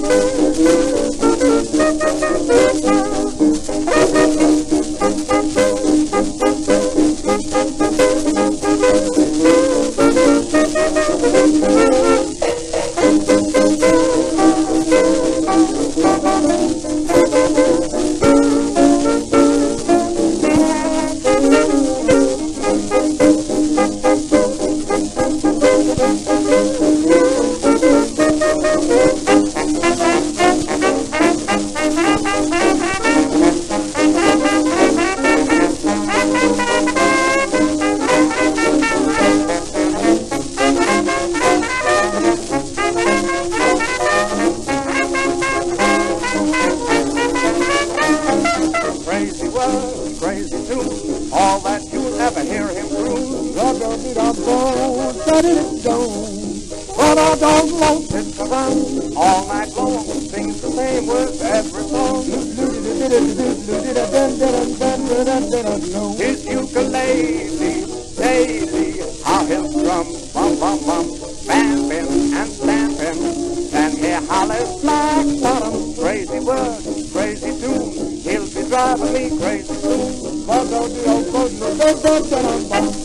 Música But I don't want it around all night long, sings the same words every song. His ukulele, daily, how he'll strum, bum bum bum, vamping and stamping. Then he hollers black bottom, crazy words, crazy tune. He'll be driving me crazy soon. Thank you.